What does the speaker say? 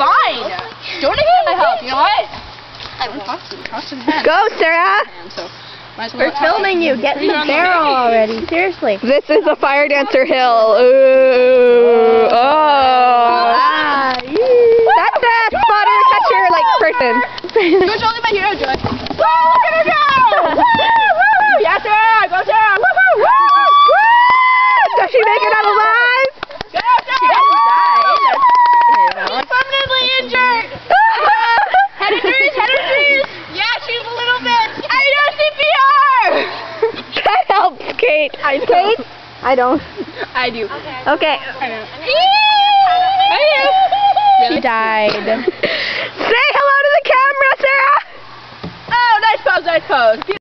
fine. Don't need my help. You know what? I don't trust him. Go, Sarah. We're filming you. Get in the barrel already. Seriously. This is the Firedancer hill. Ooh. Oh. Ah, That's a spotter catcher like person. Joy's only my hero, Joy. Kate. I know. Kate? I don't. I do. Okay. I know. She died. Say hello to the camera, Sarah. Oh, nice pose, nice pose.